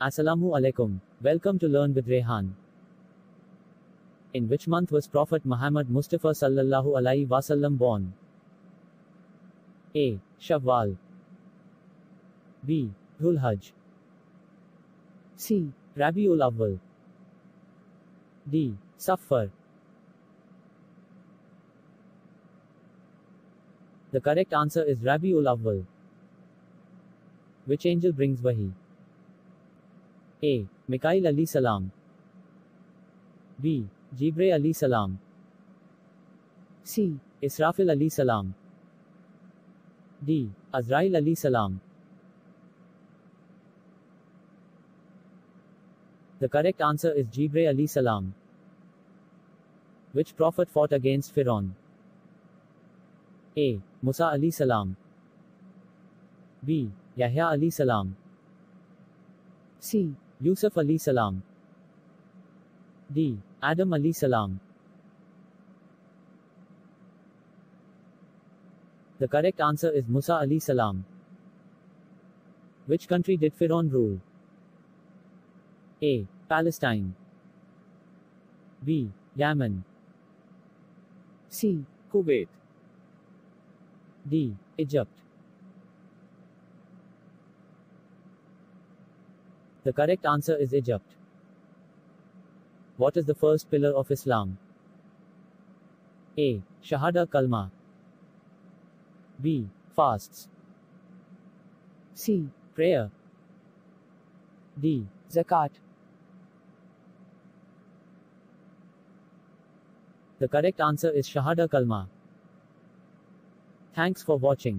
Assalamu alaikum. Welcome to Learn with Rehan. In which month was Prophet Muhammad Mustafa sallallahu alaihi wasallam born? A. Shawwal. B. Dhul Hajj. C. Rabiul Awwal. D. Safar. The correct answer is Rabiul Awwal. Which angel brings Wahi? A. Mikail Ali Salam. B. Jibril Ali Salam. C. Israfil Ali Salam. D. Azrail Ali Salam. The correct answer is Jibril Ali Salam. Which prophet fought against Firaun? A. Musa Ali Salam. B. Yahya Ali Salam. C. Yusuf Ali Salam. D. Adam Ali Salam. The correct answer is Musa Ali Salam. Which country did Firaun rule? A. Palestine. B. Yemen. C. Kuwait. D. Egypt. The correct answer is Egypt. What is the first pillar of Islam? A. Shahada Kalma. B. Fasts. C. Prayer. D. Zakat. The correct answer is Shahada Kalma. Thanks for watching.